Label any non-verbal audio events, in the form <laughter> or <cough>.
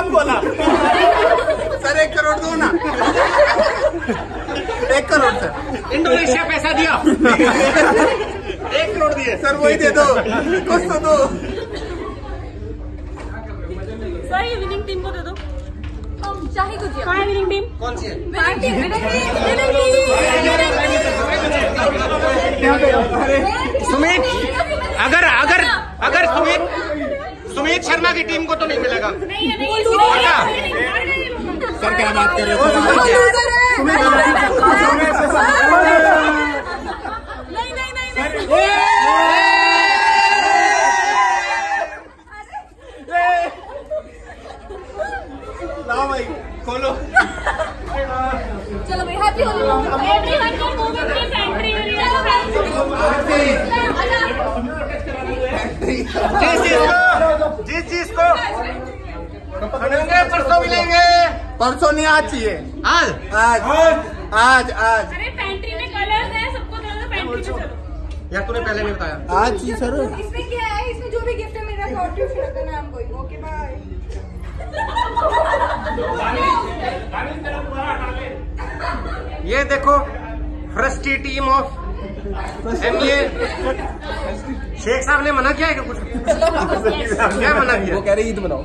आप बोला। सर एक करोड़ दो ना। एक करोड़ सर। इंडोनेशिया पैसा दिया। एक करोड़ दिए। सर वही दे दो। कुछ तो दो। सर विनिंग टीम को दे दो। कुछ कौन सी है? सुमित अगर अगर अगर सुमित सुमित शर्मा की टीम को तो नहीं मिलेगा। नहीं, नहीं, क्या बात कर रहे हो खोलो चलो भाई हैप्पी होली एवरीवन को जिस चीज़ को सुनेंगे परसों मिलेंगे परसों नहीं आज चाहिए आज? आज। आज। आज अरे पेंट्री में कलर्स हैं सबको दे दो पेंट्री में चलो। यार तूने पहले नहीं बताया? आज चाहिए सर। इसमें क्या है? इसमें जो भी गिफ्ट है मेरा कॉन्ट्रीब्यूशन रखा नाम कोई। ओके बाय ये देखो फ्रस्टी टीम ऑफ़ एमए शेख साहब ने मना किया है क्या कुछ? <laughs> क्या मना किया? वो कह रहे ईद मनाओ।